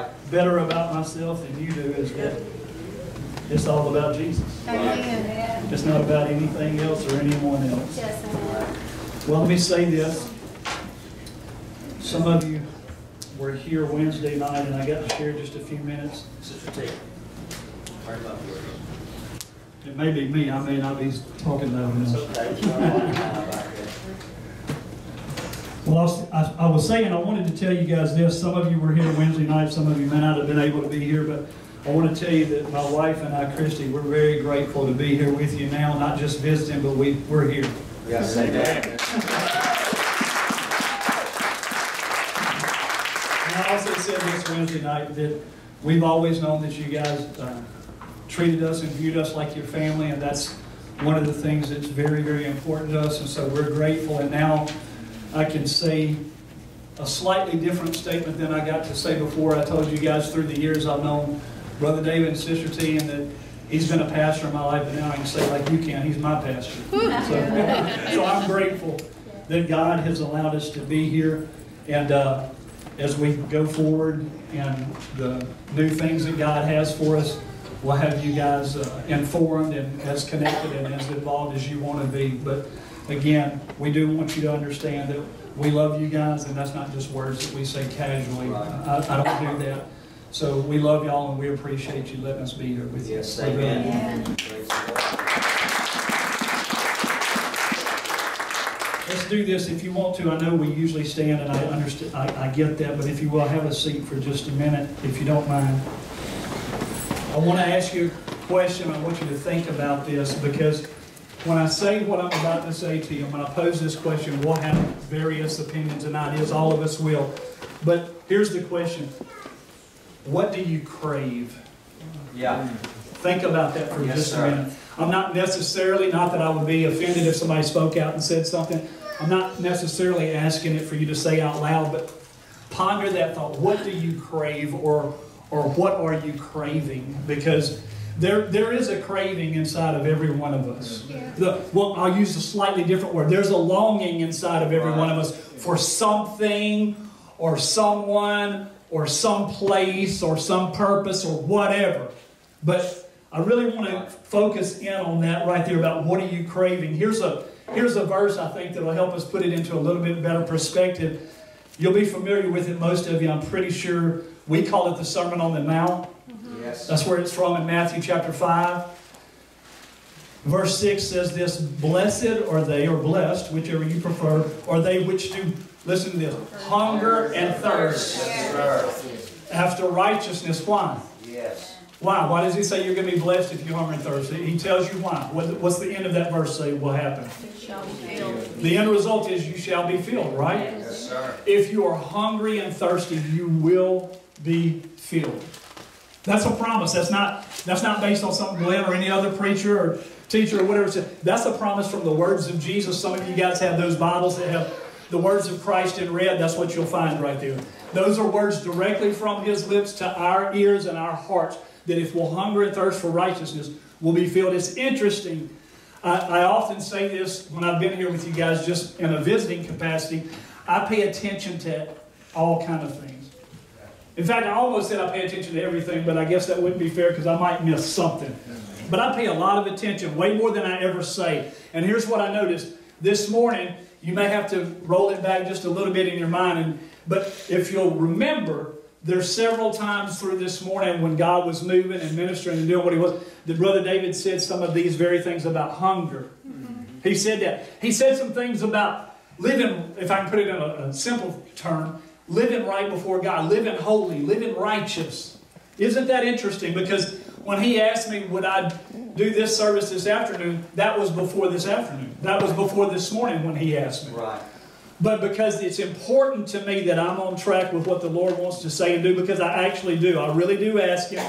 Right. better about myself than you do is that it's all about Jesus. Amen. It's not about anything else or anyone else. Yes. Well, let me say this. Some of you were here Wednesday night, and I got to share just a few minutes. Sister T. Turn it up. It may be me, I may not be talking loud It's enough. okay, it's not all time back there. Well, I was, I, I was saying, I wanted to tell you guys this, some of you were here Wednesday night, some of you may not have been able to be here, but I want to tell you that my wife and I, Christy, we're very grateful to be here with you now, not just visiting, but we, we're here. Yes, amen. And I also said this Wednesday night that we've always known that you guys uh, treated us and viewed us like your family, and that's one of the things that's very, very important to us, and so we're grateful. And now I can say a slightly different statement than I got to say before. I told you guys through the years I've known Brother David and Sister T, and that he's been a pastor in my life, but now I can say like you can, he's my pastor. So, so I'm grateful that God has allowed us to be here. And uh, as we go forward and the new things that God has for us, we'll have you guys uh, informed and as connected and as involved as you want to be. But again, we do want you to understand that we love you guys, and that's not just words that we say casually. I, I don't do that. So we love y'all, and we appreciate you letting us be here with you. Yes, We're amen. Praise the Lord. Let's do this if you want to. I know we usually stand and I understand, I, I get that, but if you will, have a seat for just a minute, if you don't mind. I want to ask you a question. I want you to think about this because when I say what I'm about to say to you, when I pose this question, we'll have various opinions and ideas. All of us will. But here's the question. What do you crave? Yeah, Think about that for Yes, just a minute. I'm not necessarily, not that I would be offended if somebody spoke out and said something. I'm not necessarily asking it for you to say out loud, but ponder that thought. What do you crave or, or what are you craving? Because there, there is a craving inside of every one of us. The, well, I'll use a slightly different word. There's a longing inside of every Right. one of us for something or someone or some place or some purpose or whatever. But I really want to focus in on that right there about what are you craving. Here's a here's a verse I think that'll help us put it into a little bit better perspective. You'll be familiar with it, most of you. I'm pretty sure we call it the Sermon on the Mount. Yes. That's where it's from in Matthew chapter 5. Verse 6 says this Blessed are they, or blessed, whichever you prefer, are they which do, listen to this, hunger and thirst after righteousness. Why? Yes. Why? Why does he say you're going to be blessed if you hunger and thirst? He tells you why. What's the end of that verse say will happen? Shall be filled. The end result is you shall be filled, right? Yes, sir. If you are hungry and thirsty, you will be filled. That's a promise. That's not, that's not based on something Glenn or any other preacher or teacher or whatever. That's a promise from the words of Jesus. Some of you guys have those Bibles that have the words of Christ in red. That's what you'll find right there. Those are words directly from his lips to our ears and our hearts that if we'll hunger and thirst for righteousness, we'll be filled. It's interesting. I, I often say this when I've been here with you guys just in a visiting capacity. I pay attention to all kind of things. In fact, I almost said I pay attention to everything, but I guess that wouldn't be fair because I might miss something. But I pay a lot of attention, way more than I ever say. And here's what I noticed this morning. You may have to roll it back just a little bit in your mind, and, but if you'll remember, there's several times through this morning when God was moving and ministering and doing what He was, that Brother David said some of these very things about hunger. He said that. He said some things about living, if I can put it in a, a simple term, living right before God, living holy, living righteous. Isn't that interesting? Because when he asked me, would I do this service this afternoon, that was before this afternoon. That was before this morning when he asked me. Right. But because it's important to me that I'm on track with what the Lord wants to say and do, because I actually do. I really do ask Him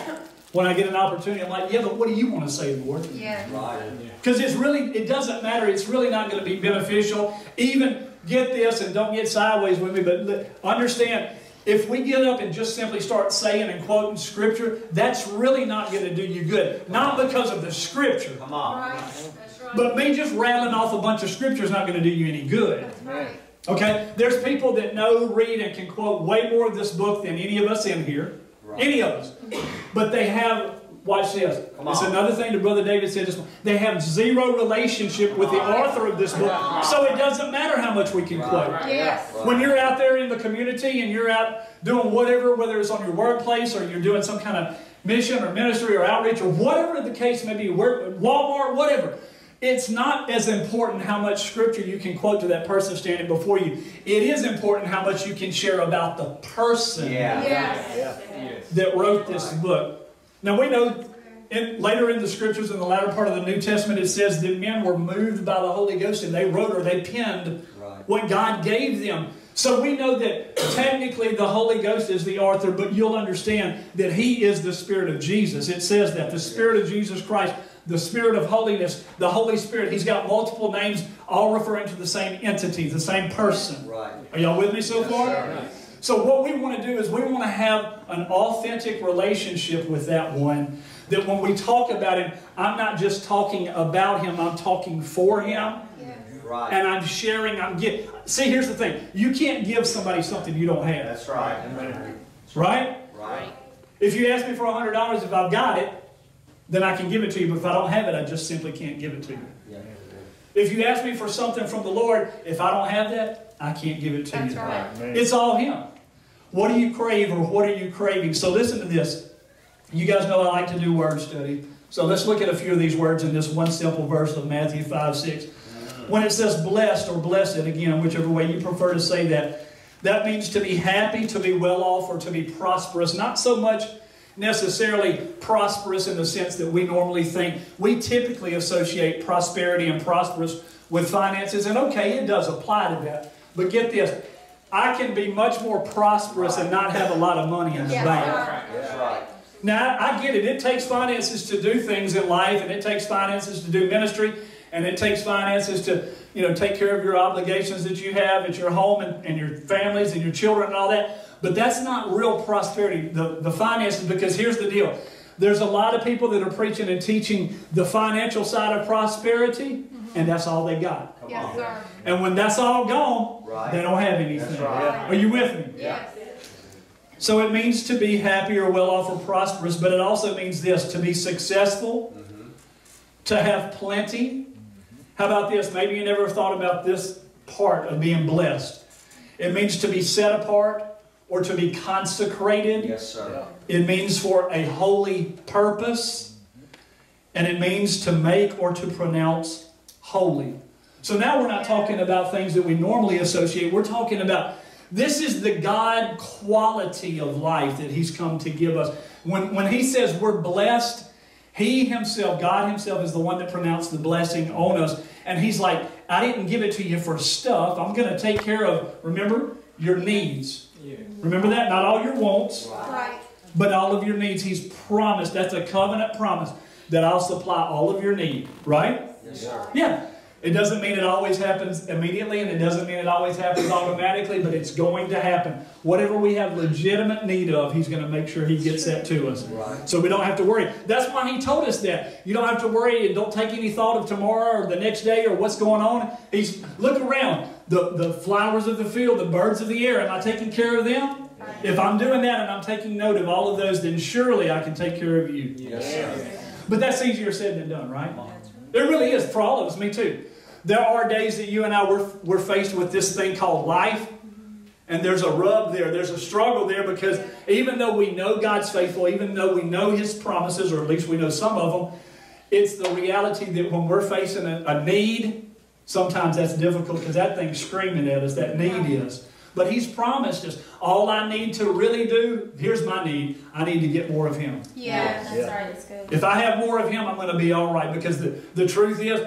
when I get an opportunity. I'm like, yeah, but what do you want to say, Lord? Yeah. Right. Because it's really, it doesn't matter. It's really not going to be beneficial. Even get this and don't get sideways with me, but understand if we get up and just simply start saying and quoting scripture, that's really not going to do you good. Not because of the scripture, Come on. Right. But me just rattling off a bunch of scripture is not going to do you any good. Right. Okay? There's people that know, read, and can quote way more of this book than any of us in here. Right. Any of us. But they have, watch this. Come It's another thing that Brother David said this morning. They have zero relationship with the author of this book. So it doesn't matter how much we can quote. Yes. When you're out there in the community and you're out doing whatever, whether it's on your workplace or you're doing some kind of mission or ministry or outreach or whatever the case may be, Walmart, whatever. It's not as important how much scripture you can quote to that person standing before you. It is important how much you can share about the person Yeah. Yes. that wrote this book. Now we know in, later in the scriptures, in the latter part of the New Testament, it says that men were moved by the Holy Ghost and they wrote or they penned Right. what God gave them. So we know that technically the Holy Ghost is the author, but you'll understand that He is the Spirit of Jesus. It says that the Spirit of Jesus Christ, the Spirit of holiness, the Holy Spirit. He's got multiple names, all referring to the same entity, the same person. Right. Are y'all with me so far? So what we want to do is we want to have an authentic relationship with that one. That when we talk about him, I'm not just talking about him, I'm talking for him. Right. And I'm sharing, I'm get. See, here's the thing. You can't give somebody something you don't have. That's right. Right? Right. If you ask me for $100, if I've got it, then I can give it to you. But if I don't have it, I just simply can't give it to you. Yeah. If you ask me for something from the Lord, if I don't have that, I can't give it to That's you. right. It's all Him. What do you crave or what are you craving? So listen to this. You guys know I like to do word study. So let's look at a few of these words in this one simple verse of Matthew 5 6. When it says blessed or blessed, again, whichever way you prefer to say that, that means to be happy, to be well off, or to be prosperous. Not so much necessarily prosperous in the sense that we normally think. We typically associate prosperity and prosperous with finances, and okay, it does apply to that. But get this I can be much more prosperous and not have a lot of money in the Yes, bank. sir. That's right. Now, I get it. It takes finances to do things in life, and it takes finances to do ministry, and it takes finances to, you know, take care of your obligations that you have at your home and, and your families and your children and all that. But that's not real prosperity, the, the finances, because here's the deal. There's a lot of people that are preaching and teaching the financial side of prosperity, and that's all they got. Come Yes, on. sir. And when that's all gone, Right. they don't have anything. That's right. Are you with me? Yes. So it means to be happy or well off or prosperous, but it also means this to be successful, mm-hmm. to have plenty. Mm-hmm. How about this? Maybe you never thought about this part of being blessed. It means to be set apart or to be consecrated. Yes, sir. It means for a holy purpose. Mm-hmm. And it means to make or to pronounce holy. So now we're not talking about things that we normally associate. We're talking about this is the God quality of life that He's come to give us. When, when He says we're blessed, He Himself, God Himself, is the one that pronounced the blessing on us. And He's like, I didn't give it to you for stuff. I'm going to take care of, remember, your needs. Yeah. Remember that? Not all your wants Right. but all of your needs. He's promised. That's a covenant promise that I'll supply all of your need, right? Yes. Yeah. It doesn't mean it always happens immediately, and it doesn't mean it always happens automatically, but it's going to happen. Whatever we have legitimate need of, He's going to make sure He gets that to us. Right. So we don't have to worry. That's why He told us that. You don't have to worry and don't take any thought of tomorrow or the next day or what's going on. He's look around. The, the flowers of the field, the birds of the air, am I taking care of them? If I'm doing that and I'm taking note of all of those, then surely I can take care of you. Yes, sir. But that's easier said than done, right? It really is for all of us, me too. There are days that you and I, we're, we're faced with this thing called life. And there's a rub there, there's a struggle there because even though we know God's faithful, even though we know His promises, or at least we know some of them, it's the reality that when we're facing a, a need, sometimes that's difficult because that thing's screaming at us, that need is. But He's promised us, all I need to really do, here's my need, I need to get more of Him. Yes. That's right, that's good. If I have more of him, I'm going to be all right. Because the, the truth is,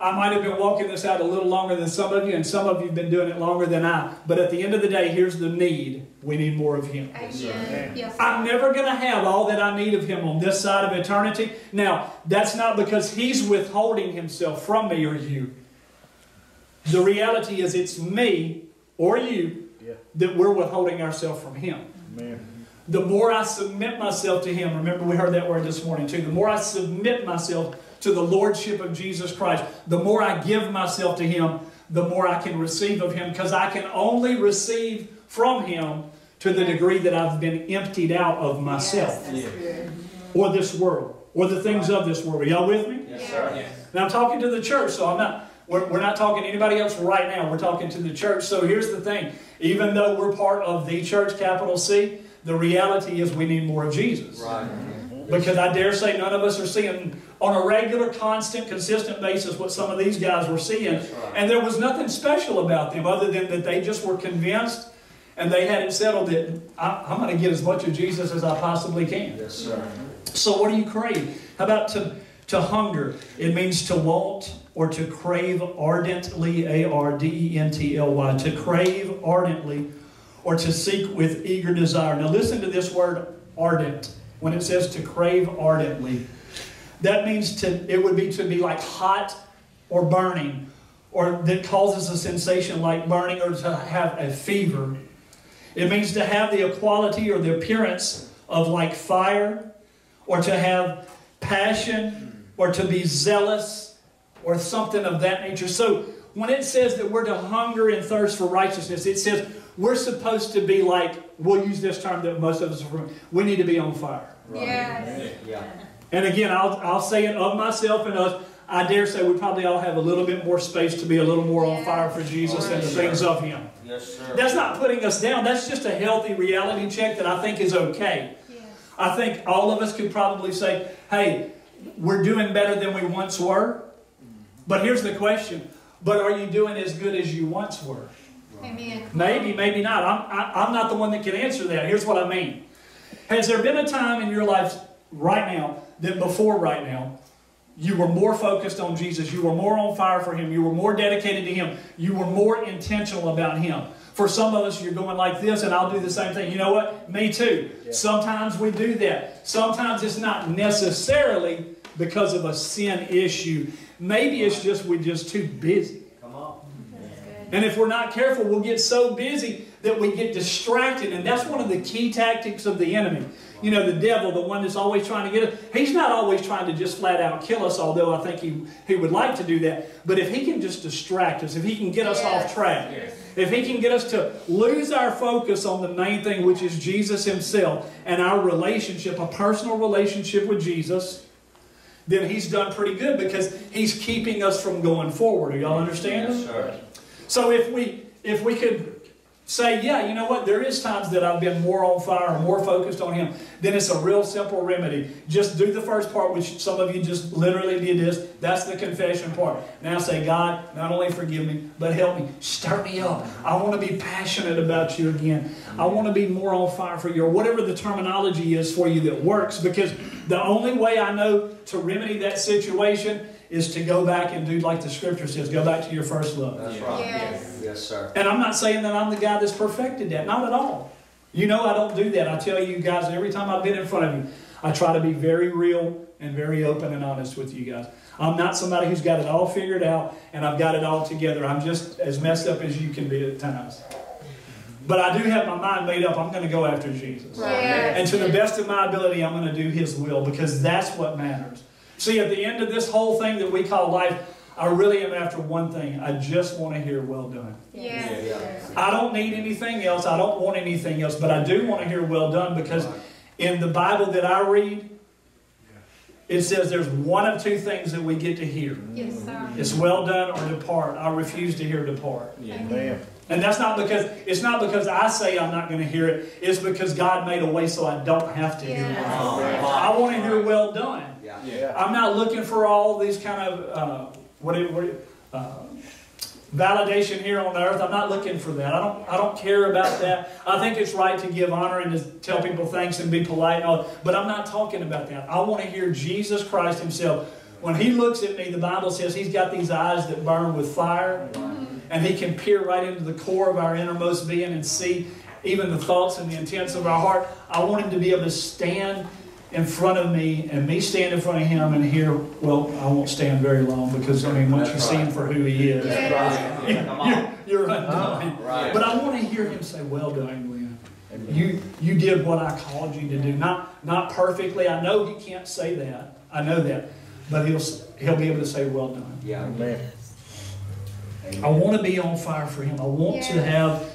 I might have been walking this out a little longer than some of you, and some of you have been doing it longer than I. But at the end of the day, here's the need. We need more of him. Amen. Yes. I'm never going to have all that I need of him on this side of eternity. Now, that's not because he's withholding himself from me or you. The reality is, it's me or you Yeah. that we're withholding ourselves from him. Man. The more I submit myself to Him, remember we heard that word this morning too. The more I submit myself to the Lordship of Jesus Christ, the more I give myself to Him, the more I can receive of Him because I can only receive from Him to the degree that I've been emptied out of myself or this world or the things of this world. Are y'all with me? Yes, sir. Now I'm talking to the church, so I'm not. We're, we're not talking to anybody else right now. We're talking to the church. So here's the thing: even though we're part of the church, capital C, the reality is we need more of Jesus. Right. Because I dare say none of us are seeing on a regular, constant, consistent basis what some of these guys were seeing. Right. And there was nothing special about them other than that they just were convinced and they had it settled that I, I'm going to get as much of Jesus as I possibly can. Yes, sir. So what do you crave? How about to, to hunger? It means to want or to crave ardently, A-R-D-E-N-T-L-Y, to crave ardently or to seek with eager desire. Now listen to this word ardent. When it says to crave ardently, that means to, it would be to be like hot or burning, or that causes a sensation like burning or to have a fever. It means to have the quality or the appearance of like fire, or to have passion, or to be zealous, or something of that nature. So when it says that we're to hunger and thirst for righteousness, it says we're supposed to be like, we'll use this term that most of us are from, we need to be on fire. Right. Yes. Yeah. And again, I'll, I'll say it of myself and us. I dare say we probably all have a little bit more space to be a little more on fire for Jesus and the things of Him. Yes, sir. That's not putting us down. That's just a healthy reality check that I think is okay. Yes. I think all of us could probably say, hey, we're doing better than we once were. But here's the question but are you doing as good as you once were? Amen. Maybe, maybe not. I'm, I, I'm not the one that can answer that. Here's what I mean. Has there been a time in your life right now than before right now you were more focused on Jesus, you were more on fire for Him, you were more dedicated to Him, you were more intentional about Him? For some of us, you're going like this, and I'll do the same thing. You know what? Me too. Sometimes we do that. Sometimes it's not necessarily because of a sin issue. Maybe it's just we're just too busy. Come on. And if we're not careful, we'll get so busy that we get distracted. And that's one of the key tactics of the enemy. You know, the devil, the one that's always trying to get us, he's not always trying to just flat out kill us, although I think he, he would like to do that. But if he can just distract us, if he can get us Yes. off track, if he can get us to lose our focus on the main thing, which is Jesus himself and our relationship, a personal relationship with Jesus, then he's done pretty good because he's keeping us from going forward. Do y'all understand? Yes, sir. So if we if we could say, yeah, you know what, there is times that I've been more on fire or more focused on him, then it's a real simple remedy. Just do the first part, which some of you just literally did this. That's the confession part. Now say, God, not only forgive me, but help me. Stir me up. I want to be passionate about you again. I want to be more on fire for you, or whatever the terminology is for you that works, because the only way I know to remedy that situation is to go back and do like the scripture says, go back to your first love. That's right. Yes. Yes, sir. And I'm not saying that I'm the guy that's perfected that. Not at all. You know I don't do that. I tell you guys every time I've been in front of you, I try to be very real and very open and honest with you guys. I'm not somebody who's got it all figured out and I've got it all together. I'm just as messed up as you can be at times. But I do have my mind made up. I'm going to go after Jesus. Yes. And to the best of my ability, I'm going to do His will because that's what matters. See, at the end of this whole thing that we call life, I really am after one thing. I just want to hear, well done. Yes. I don't need anything else. I don't want anything else, but I do want to hear well done because in the Bible that I read, it says there's one of two things that we get to hear. Yes, sir. It's well done or depart. I refuse to hear depart. Amen. And that's not because it's not because I say I'm not going to hear it. It's because God made a way so I don't have to hear it. Yes. Oh, I want to hear well done. Yeah. I'm not looking for all these kind of uh, what, it, what it, uh, validation here on earth. I'm not looking for that. I don't. I don't care about that. I think it's right to give honor and to tell people thanks and be polite. And all, but I'm not talking about that. I want to hear Jesus Christ Himself. When He looks at me, the Bible says He's got these eyes that burn with fire, and He can peer right into the core of our innermost being and see even the thoughts and the intents of our heart. I want Him to be able to stand in front of me and me stand in front of him and hear, well, I won't stand very long because, I mean, once you That's see him for who he is, Yes. Yeah. Come on. you're, you're undone. Right. But I want to hear him say, well done, Glenn. You, you did what I called you to do. Not, not perfectly. I know he can't say that. I know that. But he'll, he'll be able to say, well done. Yeah. Amen. I want to be on fire for him. I want to have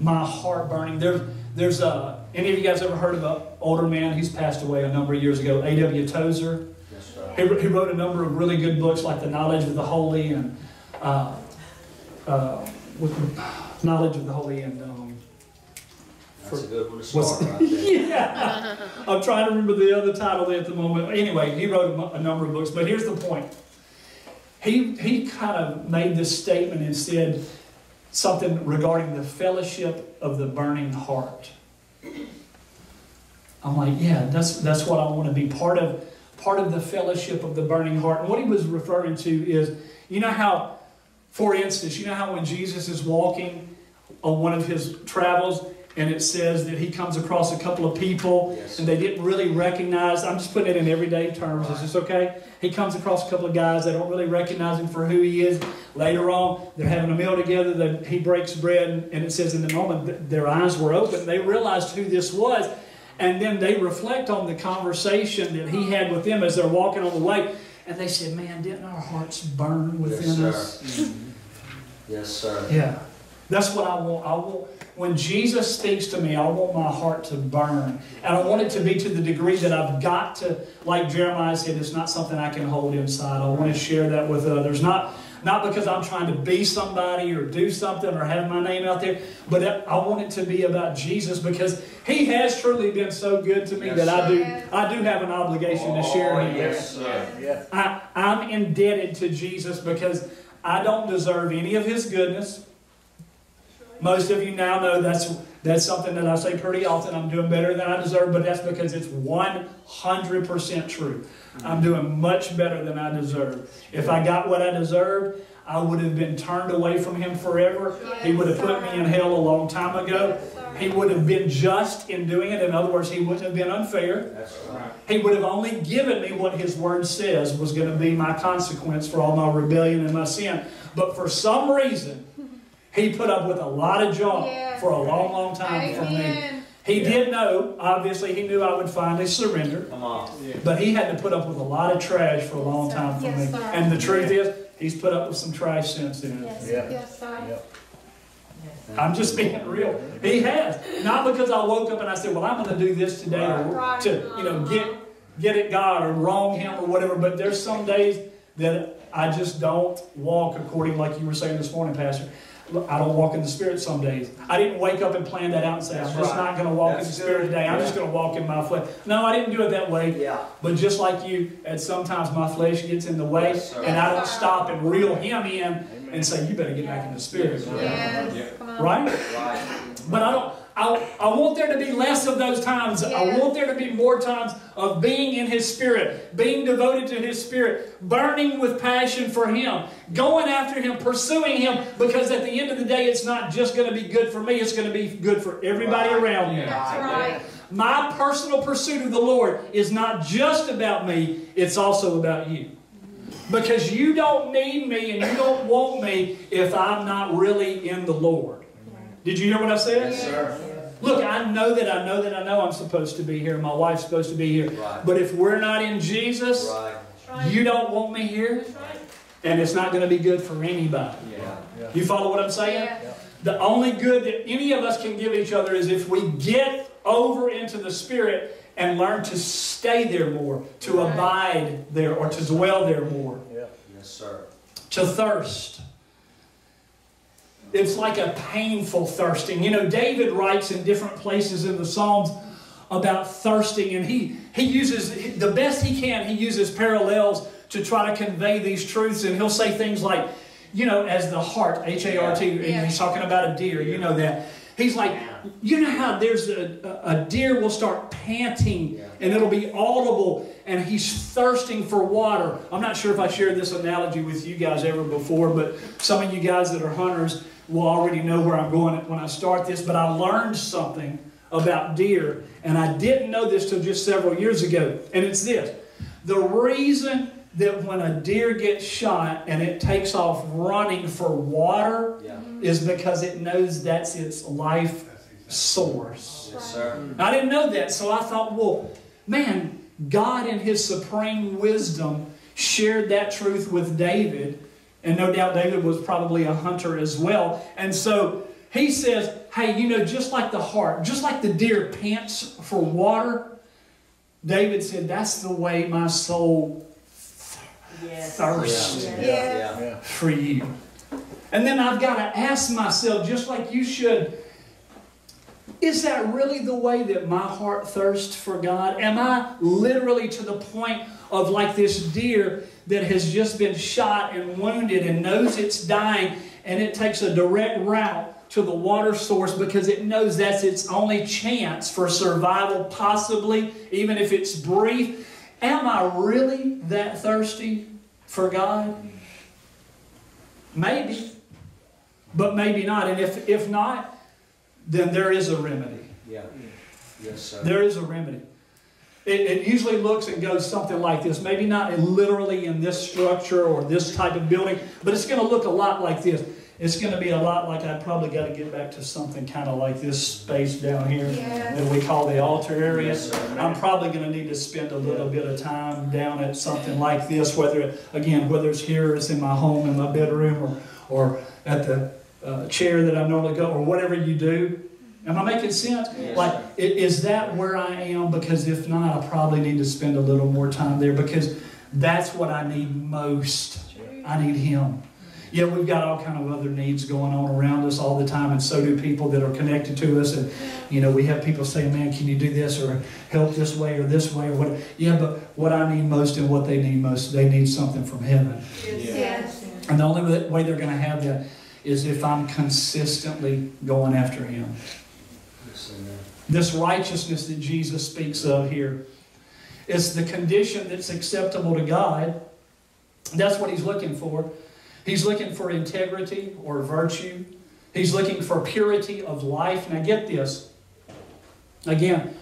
my heart burning. There's, there's uh, any of you guys ever heard of an older man? He's passed away a number of years ago, A.W. Tozer. Yes, sir. He, he wrote a number of really good books like The Knowledge of the Holy and uh, uh, with Knowledge of the Holy and um, That's a good one to start right yeah. I'm trying to remember the other title at the moment. Anyway, he wrote a, a number of books, but here's the point. He, he kind of made this statement and said something regarding the fellowship of the burning heart. I'm like, yeah, that's, that's what I want to be part of, part of the fellowship of the burning heart. And what he was referring to is, you know how, for instance, you know how when Jesus is walking on one of his travels and it says that he comes across a couple of people Yes. and they didn't really recognize, I'm just putting it in everyday terms, is this okay? He comes across a couple of guys, they don't really recognize him for who he is. Later on, they're having a meal together, then he breaks bread, and it says in the moment that their eyes were open, they realized who this was. And then they reflect on the conversation that he had with them as they're walking on the way. And they said, Man, didn't our hearts burn within Yes, us? Yes, sir. Yeah. That's what I want. I want when Jesus speaks to me, I want my heart to burn. And I want it to be to the degree that I've got to, like Jeremiah said, it's not something I can hold inside. I want to share that with others. Not not because I'm trying to be somebody or do something or have my name out there, but I want it to be about Jesus because He has truly been so good to me Yes, that I do. I do have an obligation to share Oh, Him. yes, sir. Yeah. I, I'm indebted to Jesus because I don't deserve any of His goodness. Most of you now know that's, that's something that I say pretty often. I'm doing better than I deserve, but that's because it's 100% true. I'm mm-hmm. doing much better than I deserve. If I got what I deserved, I would have been turned away from Him forever. He would have put me in hell a long time ago. He would have been just in doing it. In other words, He wouldn't have been unfair. Right. He would have only given me what His Word says was going to be my consequence for all my rebellion and my sin. But for some reason, He put up with a lot of junk Yes. for a long, long time for me. Amen. He did know, obviously, He knew I would finally surrender. Come on. But He had to put up with a lot of trash for a long time for Yes, me. sir. And the truth is, He's put up with some trash since then. Yes, Yeah. yes, sir. I'm just being real. He has. Not because I woke up and I said, well, I'm going to do this today or Right. to, you know, get, get at God or wrong Him or whatever. But there's some days that I just don't walk according, like you were saying this morning, Pastor. Look, I don't walk in the Spirit some days. I didn't wake up and plan that out and say, I'm just right. not going to walk in That's the Spirit good. today. I'm just going to walk in my flesh. No, I didn't do it that way. Yeah. But just like you, at sometimes my flesh gets in the way, Yes, and I don't stop and reel Him in Amen. and say, you better get back in the Spirit. Yes. Come on. Right? Right. But I don't. I, I want there to be less of those times. I want there to be more times of being in His Spirit, being devoted to His Spirit, burning with passion for Him, going after Him, pursuing Him. Because at the end of the day, it's not just going to be good for me; it's going to be good for everybody Right. around me. That's right. My personal pursuit of the Lord is not just about me; it's also about you. Because you don't need me and you don't want me if I'm not really in the Lord. Did you hear what I said? Yes, sir. Look, I know that I know that I know I'm supposed to be here. My wife's supposed to be here. Right. But if we're not in Jesus, Right. you don't want me here, and it's not going to be good for anybody. Yeah. You follow what I'm saying? Yes. The only good that any of us can give each other is if we get over into the Spirit and learn to stay there more, to Right. abide there, or to dwell there more, Yeah. Yes, sir. to thirst. It's like a painful thirsting. You know, David writes in different places in the Psalms about thirsting, and he, he uses the best he can, he uses parallels to try to convey these truths, and he'll say things like, you know, as the hart, H A R T, Yeah. and he's talking about a deer, you know that. He's like, you know how there's a, a a deer will start panting and it'll be audible and he's thirsting for water. I'm not sure if I shared this analogy with you guys ever before, but some of you guys that are hunters will already know where I'm going when I start this. But I learned something about deer, and I didn't know this till just several years ago. And it's this the reason that when a deer gets shot and it takes off running for water Yeah. is because it knows that's its life source. Yes. I didn't know that, so I thought, well, man, God in His supreme wisdom shared that truth with David, and no doubt David was probably a hunter as well. And so he says, hey, you know, just like the hart, just like the deer pants for water, David said, that's the way my soul thirsts Yeah. Yeah. Yeah. for you. And then I've got to ask myself, just like you should, Is that really the way that my heart thirsts for God? Am I literally to the point of like this deer that has just been shot and wounded and knows it's dying and it takes a direct route to the water source because it knows that's its only chance for survival, possibly, even if it's brief? Am I really that thirsty for God? Maybe, but maybe not. And if, if not, then there is a remedy. Yeah. Yes, sir. There is a remedy. It, it usually looks and goes something like this. Maybe not literally in this structure or this type of building, but it's going to look a lot like this. It's going to be a lot like I probably got to get back to something kind of like this space down here Yes. that we call the altar area. Yes. I'm probably going to need to spend a little bit of time down at something like this, whether, again, whether it's here or it's in my home, in my bedroom, or, or at the uh, chair that I normally go, or whatever you do. Am I making sense? Yes, Like, sir. is that where I am? Because if not, I probably need to spend a little more time there because that's what I need most. I need Him. Yeah, we've got all kind of other needs going on around us all the time, and so do people that are connected to us. And you know, we have people saying, "Man, can you do this or help this way or this way or what?" Yeah, but what I need most and what they need most, they need something from heaven. Yes. And the only way- way they're going to have that is if I'm consistently going after Him. This righteousness that Jesus speaks of here is the condition that's acceptable to God. That's what he's looking for. He's looking for integrity or virtue. He's looking for purity of life. Now, get this. Again,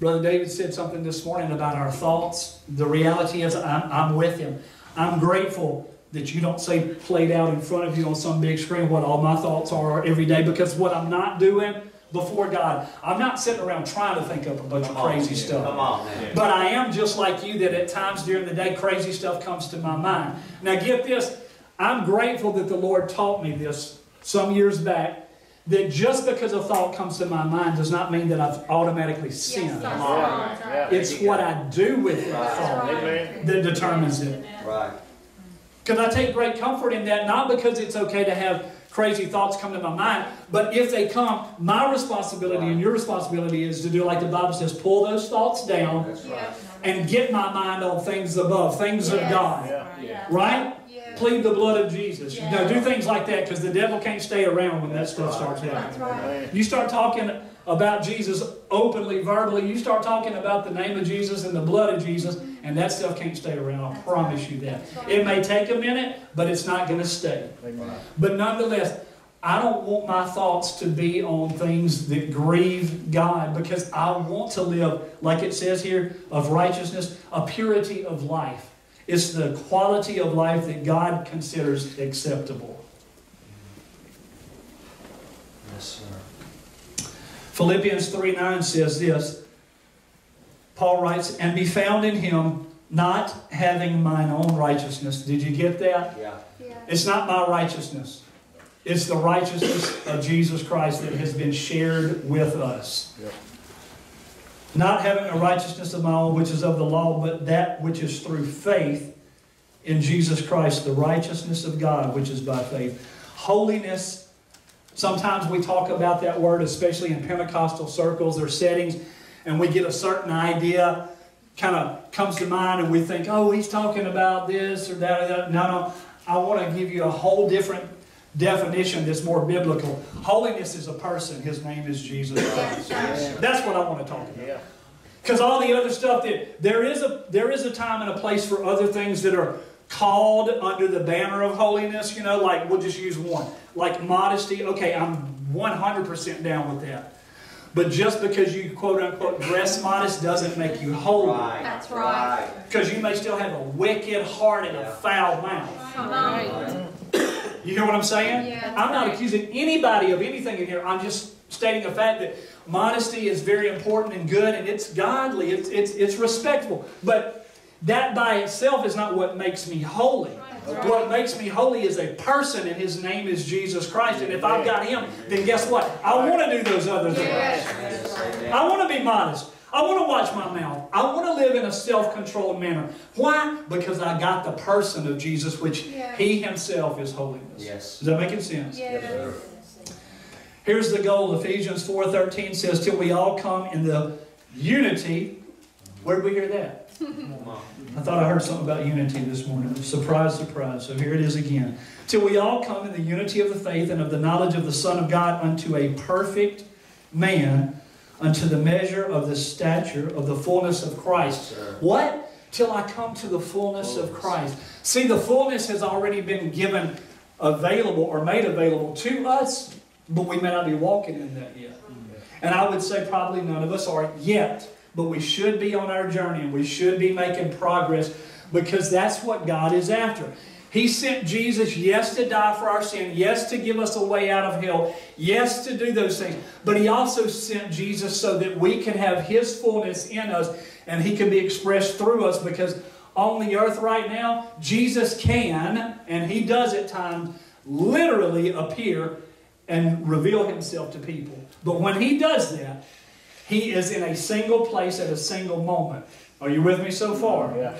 Brother David said something this morning about our thoughts. The reality is, I'm, I'm with him. I'm grateful that you don't say played out in front of you on some big screen what all my thoughts are every day because what I'm not doing before God, I'm not sitting around trying to think up a bunch of Come on, crazy yeah. stuff. Come on. But I am just like you that at times during the day crazy stuff comes to my mind. Now get this, I'm grateful that the Lord taught me this some years back. That just because a thought comes to my mind does not mean that I've automatically sinned. Yes, that's on. right. Yeah. It's what I do with that Right. thought Amen. that determines it. Right. Because I take great comfort in that, not because it's okay to have crazy thoughts come to my mind, but if they come, my responsibility and your responsibility is to do like the Bible says, pull those thoughts down right. And get my mind on things above, things of God. Yeah. Yeah. Right? Yeah. Plead the blood of Jesus. You know, do things like that because the devil can't stay around when that stuff starts That's happening. right. You start talking about Jesus openly, verbally, you start talking about the name of Jesus and the blood of Jesus, and that stuff can't stay around. I promise you that. It may take a minute, but it's not going to stay. But nonetheless, I don't want my thoughts to be on things that grieve God because I want to live, like it says here, of righteousness, a purity of life. It's the quality of life that God considers acceptable. Yes, sir. Philippians 3 9 says this. Paul writes, And be found in him, not having mine own righteousness. Did you get that? Yeah. Yeah. It's not my righteousness. It's the righteousness of Jesus Christ that has been shared with us. Yep. Not having a righteousness of my own, which is of the law, but that which is through faith in Jesus Christ, the righteousness of God, which is by faith. Holiness, sometimes we talk about that word, especially in Pentecostal circles or settings, and we get a certain idea kind of comes to mind and we think, oh, he's talking about this or that or that. No, no. I want to give you a whole different definition that's more biblical. Holiness is a person. His name is Jesus Christ. Yes. That's what I want to talk about. Yeah. Because all the other stuff that there is a there is a time and a place for other things that are called under the banner of holiness. You know, like we'll just use one, like modesty. Okay, I'm 100% down with that. But just because you quote unquote dress modest doesn't make you holy. Right. That's right. Because you may still have a wicked heart and a foul mouth. Come on. You hear what I'm saying? Yeah. I'm not accusing anybody of anything in here. I'm just stating a fact that modesty is very important and good and it's godly, it's, it's, it's respectful. But that by itself is not what makes me holy. What makes me holy is a person and his name is Jesus Christ. And if I've got him, then guess what? I want to do those other things. Yes. Yes, amen. I want to be modest. I want to watch my mouth. I want to live in a self controlled manner. Why? Because I got the person of Jesus, which Yeah. he himself is holiness. Yes. Is that making sense? Yes. Here's the goal. Ephesians 4.13 says, till we all come in the unity. Where did we hear that? I thought I heard something about unity this morning. Surprise, surprise. So here it is again. Till we all come in the unity of the faith and of the knowledge of the Son of God unto a perfect man, unto the measure of the stature of the fullness of Christ. Sir. What? Till I come to the fullness of Christ. See, the fullness has already been given available or made available to us, but we may not be walking in that yet. Mm-hmm. And I would say probably none of us are yet, but we should be on our journey and we should be making progress because that's what God is after. He sent Jesus, yes, to die for our sin, yes, to give us a way out of hell, yes, to do those things. But He also sent Jesus so that we can have His fullness in us and He can be expressed through us because on the earth right now, Jesus can, and He does at times, literally appear and reveal Himself to people. But when He does that, He is in a single place at a single moment. Are you with me so far? Yeah.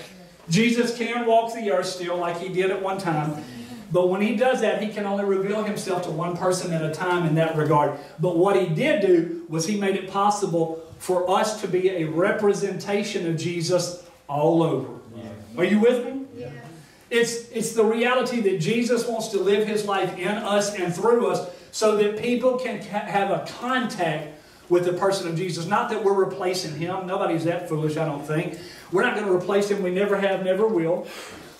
Jesus can walk the earth still like he did at one time. But when he does that, he can only reveal himself to one person at a time in that regard. But what he did do was he made it possible for us to be a representation of Jesus all over. Are you with me? Yeah. It's, it's the reality that Jesus wants to live his life in us and through us so that people can ca- have a contact with the person of Jesus. Not that we're replacing him. Nobody's that foolish, I don't think. We're not going to replace him. We never have, never will.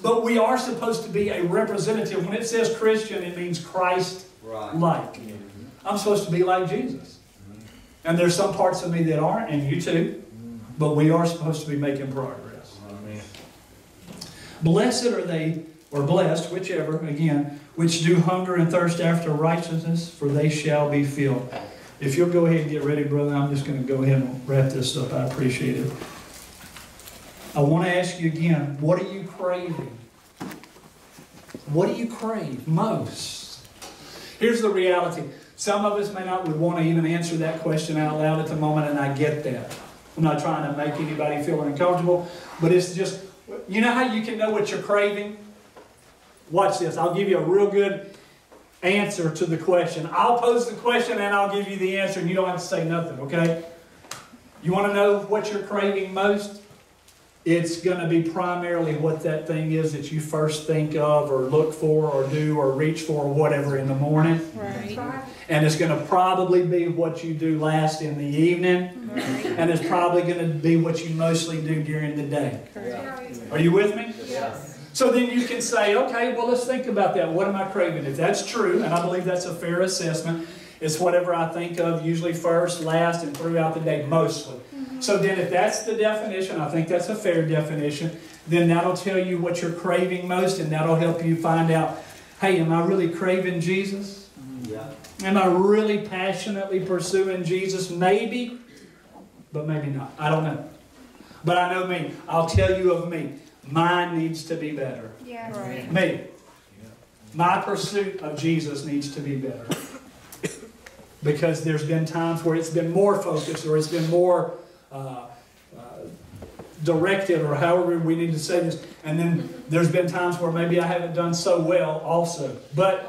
But we are supposed to be a representative. When it says Christian, it means Christ Right. like. I'm supposed to be like Jesus. Mm-hmm. And there's some parts of me that aren't, and you too. Mm-hmm. But we are supposed to be making progress. Amen. Blessed are they, or blessed, whichever, again, which do hunger and thirst after righteousness, for they shall be filled. If you'll go ahead and get ready, brother, I'm just going to go ahead and wrap this up. I appreciate it. I want to ask you again what are you craving? What do you crave most? Here's the reality. Some of us may not would want to even answer that question out loud at the moment, and I get that. I'm not trying to make anybody feel uncomfortable, but it's just, you know how you can know what you're craving? Watch this. I'll give you a real good answer to the question. I'll pose the question and I'll give you the answer, and you don't have to say nothing, okay? You want to know what you're craving most? It's going to be primarily what that thing is that you first think of, or look for, or do, or reach for, or whatever in the morning. Right. And it's going to probably be what you do last in the evening. Right. And it's probably going to be what you mostly do during the day. Are you with me? Yes. So then you can say, okay, well, let's think about that. What am I craving? If that's true, and I believe that's a fair assessment, it's whatever I think of, usually first, last, and throughout the day, mostly. Mm-hmm. So then, if that's the definition, I think that's a fair definition, then that'll tell you what you're craving most, and that'll help you find out hey, am I really craving Jesus? Mm-hmm, yeah. Am I really passionately pursuing Jesus? Maybe, but maybe not. I don't know. But I know me. I'll tell you of me. Mine needs to be better. Yeah. Right. Me. My pursuit of Jesus needs to be better. Because there's been times where it's been more focused or it's been more uh, uh, directed or however we need to say this. And then there's been times where maybe I haven't done so well also. But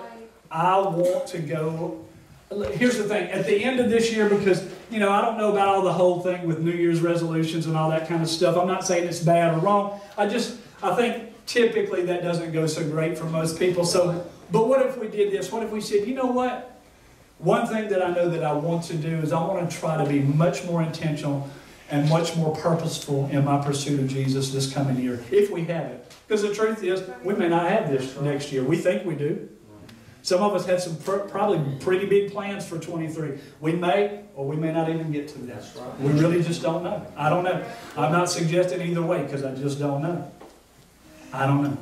I want to go. Here's the thing at the end of this year, because, you know, I don't know about all the whole thing with New Year's resolutions and all that kind of stuff. I'm not saying it's bad or wrong. I just, I think typically that doesn't go so great for most people. So, but what if we did this? What if we said, you know what? One thing that I know that I want to do is I want to try to be much more intentional and much more purposeful in my pursuit of Jesus this coming year, if we have it. Because the truth is, we may not have this next year. We think we do. Some of us have some pr- probably pretty big plans for 23. We may, or we may not even get to that. Right. We really just don't know. I don't know. I'm not suggesting either way because I just don't know. I don't know.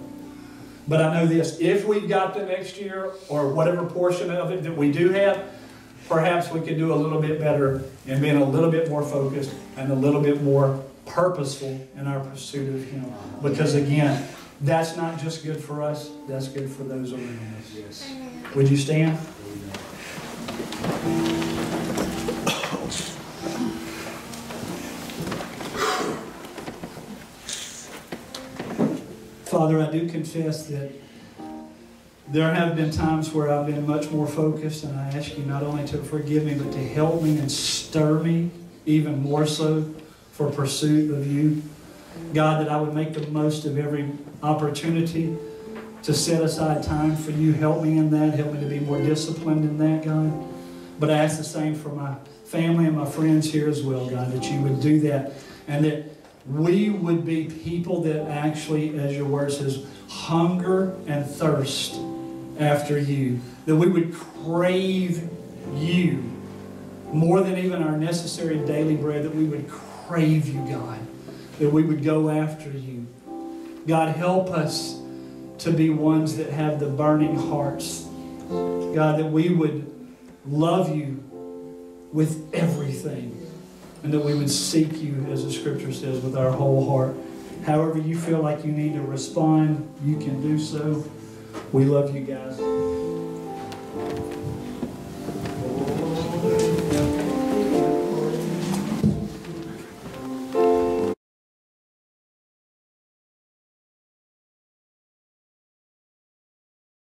But I know this if we've got the next year or whatever portion of it that we do have, perhaps we could do a little bit better in being a little bit more focused and a little bit more purposeful in our pursuit of Him. Because again, that's not just good for us, that's good for those around us. Yes. Would you stand? Father, I do confess that there have been times where I've been much more focused, and I ask you not only to forgive me, but to help me and stir me even more so for pursuit of you. God, that I would make the most of every opportunity to set aside time for you. Help me in that. Help me to be more disciplined in that, God. But I ask the same for my family and my friends here as well, God, that you would do that and that we would be people that actually, as your word says, hunger and thirst after you. That we would crave you more than even our necessary daily bread, that we would crave you, God. That we would go after you. God, help us to be ones that have the burning hearts. God, that we would love you with everything and that we would seek you, as the scripture says, with our whole heart. However, you feel like you need to respond, you can do so. We love you guys.